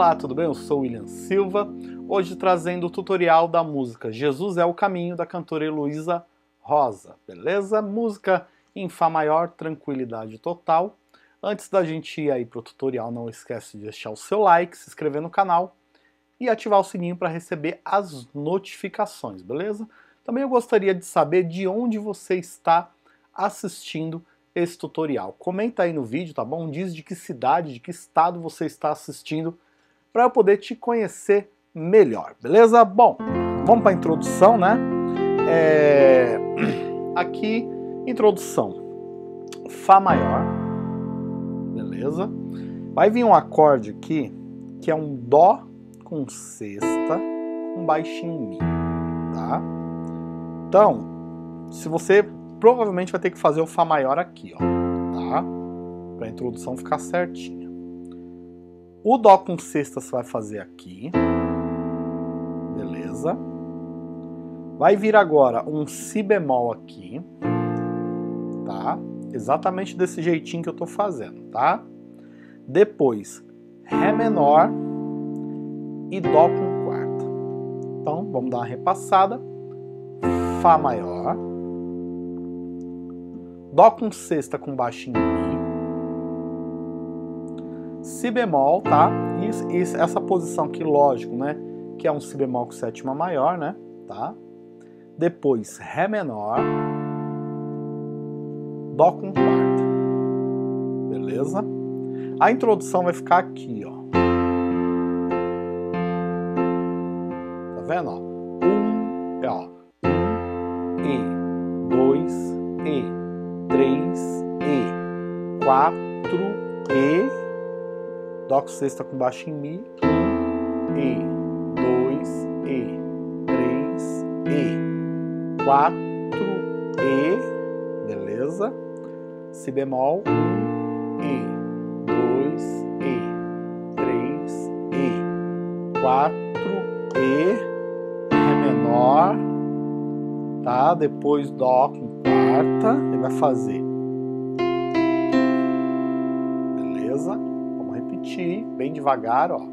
Olá, tudo bem? Eu sou William Silva, hoje trazendo o tutorial da música Jesus é o Caminho, da cantora Heloísa Rosa, beleza? Música em Fá maior, tranquilidade total. Antes da gente ir aí pro tutorial, não esquece de deixar o seu like, se inscrever no canal e ativar o sininho para receber as notificações, beleza? Também eu gostaria de saber de onde você está assistindo esse tutorial. Comenta aí no vídeo, tá bom? Diz de que cidade, de que estado você está assistindo para eu poder te conhecer melhor, beleza? Bom, vamos para a introdução, né? É... Aqui, introdução. Fá maior, beleza? Vai vir um acorde aqui, que é um Dó com sexta com baixinho Mi, tá? Então, se você provavelmente vai ter que fazer o Fá maior aqui, ó, tá? Para a introdução ficar certinho. O Dó com sexta você vai fazer aqui. Beleza. Vai vir agora um Si bemol aqui. Tá? Exatamente desse jeitinho que eu tô fazendo, tá? Depois, Ré menor e Dó com quarta. Então, vamos dar uma repassada. Fá maior. Dó com sexta com Mi si bemol, tá? E, e, essa posição aqui, lógico, né? Que é um si bemol com sétima maior, né? Tá? Depois, ré menor, dó com quarta. Beleza? A introdução vai ficar aqui, ó. Tá vendo, ó? Um, ó. Um, e, dois, e, três, e, quatro, e, Dó com sexta com baixo em Mi, E, dois, E, três, E, quatro, E, beleza? Si bemol, E, dois, E, três, E, quatro, E, Ré menor, tá? Depois Dó com quarta, ele vai fazer repetir bem devagar, ó.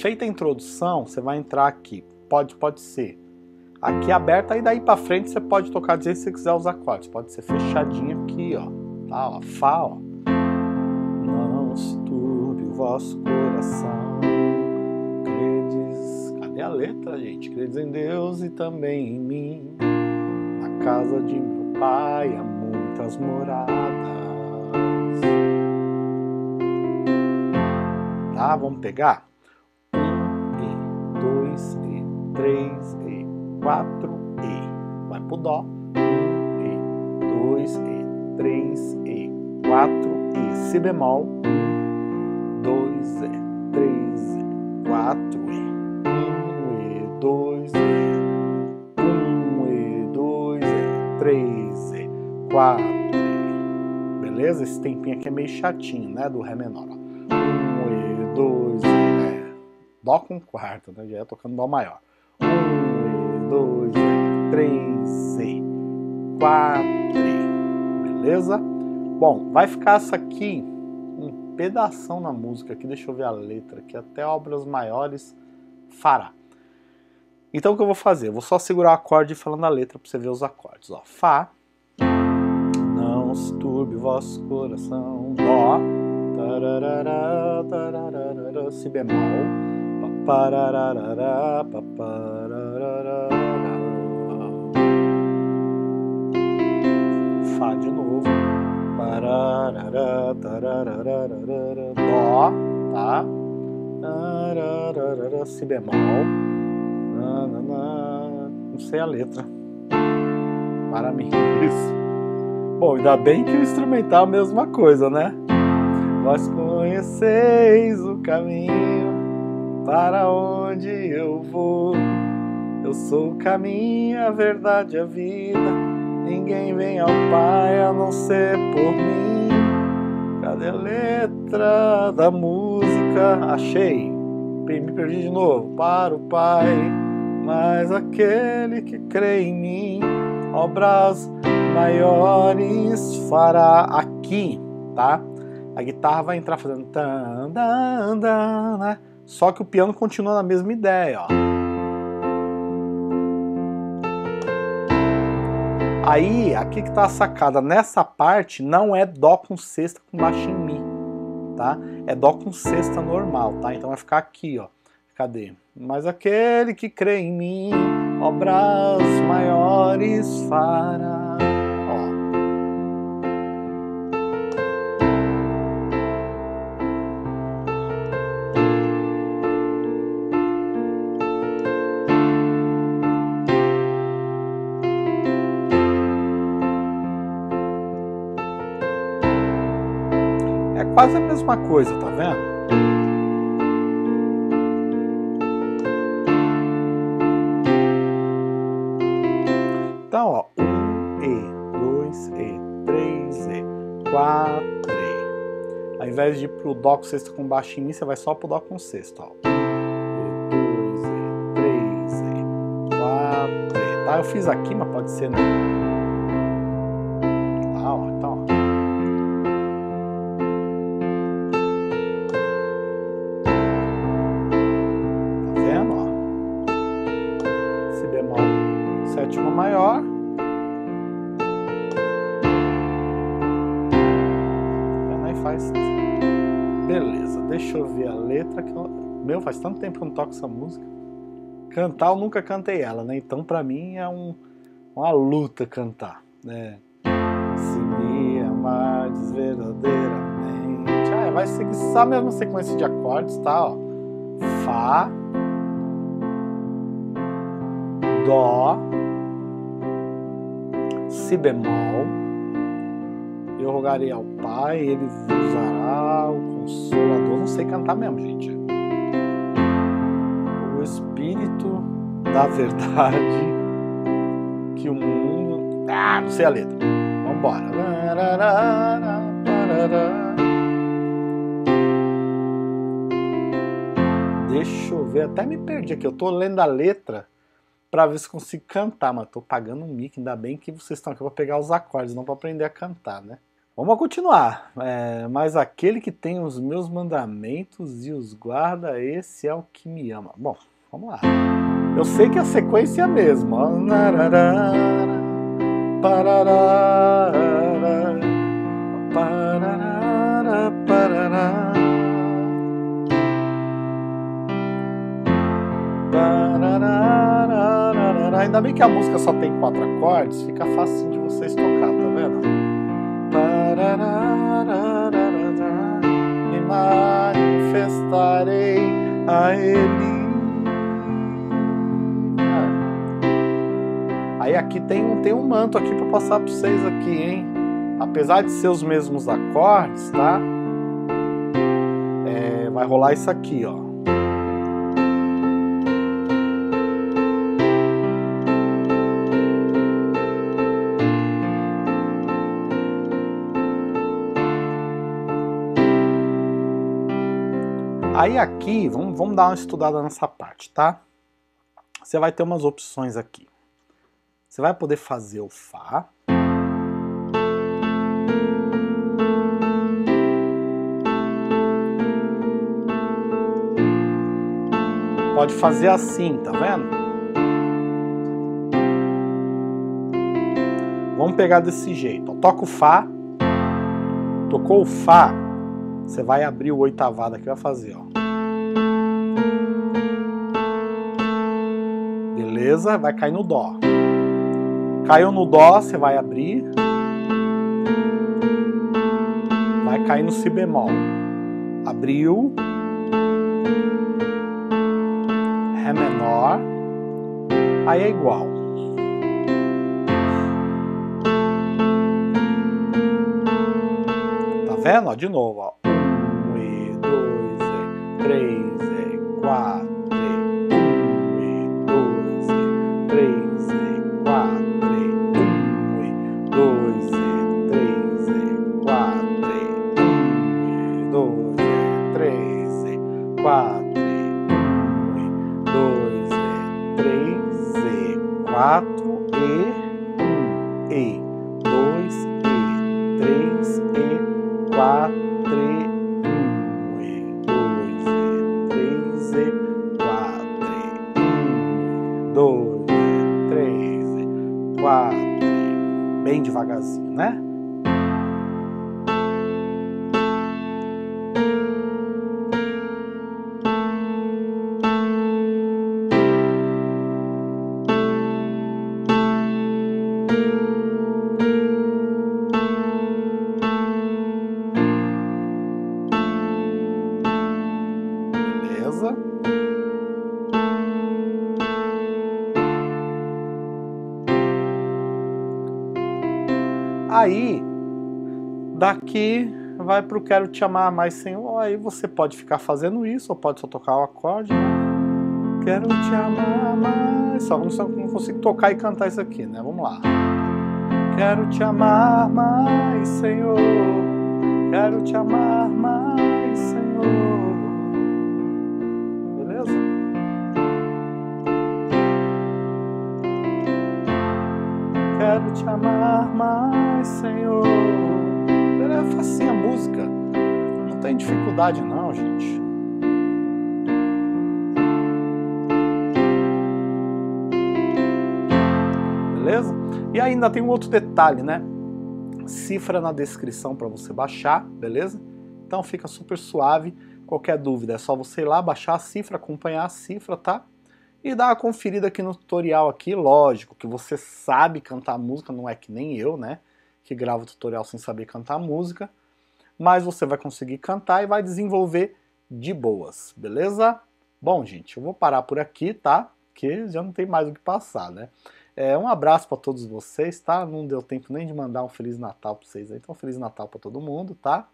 Feita a introdução, você vai entrar aqui. Pode, pode ser aqui aberta, e daí para frente você pode tocar jeito que você quiser os acordes. Pode ser fechadinho aqui, ó. Tá, ó. Fá, ó. Não se turbe o vosso coração. Credes. Cadê a letra, gente? Credes em Deus e também em mim. Na casa de meu pai há muitas moradas. tá? Vamos pegar? 3 e 4 e. Vai pro dó. 1 e 2 e 3 e 4 e si bemol. 2 e 3 e 4 e 1 e 2 e 1 e 2 e 3 e 4 e. Beleza? Esse tempinho aqui é meio chatinho, né, do ré menor. 1 e 2 e né? Dó com quarta, né? Já é tocando Dó maior. Um, dois, três, e quatro, beleza? Bom, vai ficar essa aqui um pedaço na música aqui, deixa eu ver a letra aqui, até obras maiores fará. Então o que eu vou fazer? Eu vou só segurar o acorde falando a letra para você ver os acordes. Ó, Fá, não se turbe vosso coração, Dó, tararara, tararara, si bemol, papararara, papararara, Fá de novo, tararara, dó, tá? Tararara, si bemol, não sei a letra, para mim isso. Bom, ainda bem que o instrumental é a mesma coisa, né? vós conheceis o caminho para onde eu vou. Eu sou o caminho, a verdade, a vida. Ninguém vem ao Pai a não ser por mim. Cadê a letra da música? Achei. Me perdi de novo. Para o Pai, mas aquele que crê em mim, obras maiores fará aqui, tá? A guitarra vai entrar fazendo tan, dan, dan, né? Só que o piano continua na mesma ideia, ó. Aí, aqui que tá a sacada, nessa parte não é Dó com sexta com baixo em Mi, tá? É Dó com sexta normal, tá? Então vai ficar aqui, ó. Cadê? Mas aquele que crê em mim, obras maiores fará. Quase a mesma coisa, tá vendo? Então, ó, um E, dois E, três E, quatro E. Ao invés de ir pro Dó com sexta com baixo em Mi, você vai só pro Dó com sexta, ó. E, E. Tá? Eu fiz aqui, mas pode ser, né? Tanto tempo que eu não toco essa música. Cantar, eu nunca cantei ela, né? Então, para mim, é um, uma luta cantar, né? Se me amares verdadeiramente. Ah, vai seguir só a mesma sequência de acordes, tá? Ó. Fá, Dó, Si bemol. Eu rogarei ao Pai, Ele usará o Consolador. Não sei cantar mesmo, gente Espírito da Verdade que o mundo. Ah, não sei a letra. Vambora. Deixa eu ver, até me perdi aqui. Eu tô lendo a letra para ver se consigo cantar, mas tô pagando um mic. Ainda bem que vocês estão aqui para pegar os acordes, não para aprender a cantar, né? Vamos continuar. É, mas aquele que tem os meus mandamentos e os guarda, esse é o que me ama. Bom, vamos lá. Eu sei que a sequência é a mesma. Ainda bem que a música só tem quatro acordes, fica fácil de vocês tocar, tá vendo? me manifestarei a Ele. Aí aqui tem tem um manto aqui para passar para vocês aqui, hein? Apesar de ser os mesmos acordes, tá? É, vai rolar isso aqui, ó. Aí aqui, vamos, vamos dar uma estudada nessa parte, tá? Você vai ter umas opções aqui. Você vai poder fazer o Fá. Pode fazer assim, tá vendo? Vamos pegar desse jeito. Toca o Fá. Tocou o Fá, você vai abrir o oitavado aqui vai fazer, ó. Beleza? Vai cair no Dó. Caiu no Dó, você vai abrir. Vai cair no Si bemol. Abriu. Ré menor. Aí é igual. Tá vendo? Ó, de novo, ó. Um, três e quatro devagarzinho, né? Beleza? Daqui vai para o Quero Te Amar Mais Senhor. Aí você pode ficar fazendo isso, ou pode só tocar o acorde. Quero te amar mais. Só não consigo tocar e cantar isso aqui, né? Vamos lá. Quero te amar mais, Senhor. Quero te amar mais, Senhor. quero te amar mais, Senhor. É facinho a música. Não tem dificuldade não, gente. Beleza? E ainda tem um outro detalhe, né? Cifra na descrição para você baixar, beleza? Então fica super suave. Qualquer dúvida é só você ir lá, baixar a cifra, acompanhar a cifra, tá? e dá uma conferida aqui no tutorial aqui, lógico que você sabe cantar música, não é que nem eu, né, que gravo tutorial sem saber cantar música, mas você vai conseguir cantar e vai desenvolver de boas, beleza? Bom, gente, eu vou parar por aqui, tá? Porque já não tem mais o que passar, né? É, um abraço para todos vocês, tá? Não deu tempo nem de mandar um Feliz Natal para vocês aí, então Feliz Natal para todo mundo, tá?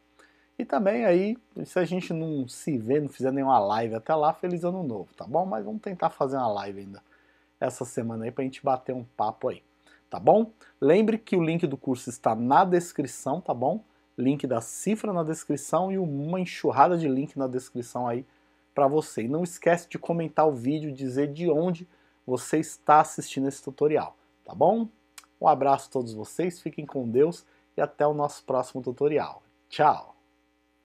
E também aí, se a gente não se vê, não fizer nenhuma live até lá, feliz ano novo, tá bom? Mas vamos tentar fazer uma live ainda essa semana aí pra gente bater um papo aí, tá bom? Lembre que o link do curso está na descrição, tá bom? Link da cifra na descrição e uma enxurrada de link na descrição aí para você. E não esquece de comentar o vídeo, dizer de onde você está assistindo esse tutorial, tá bom? Um abraço a todos vocês, fiquem com Deus e até o nosso próximo tutorial. Tchau!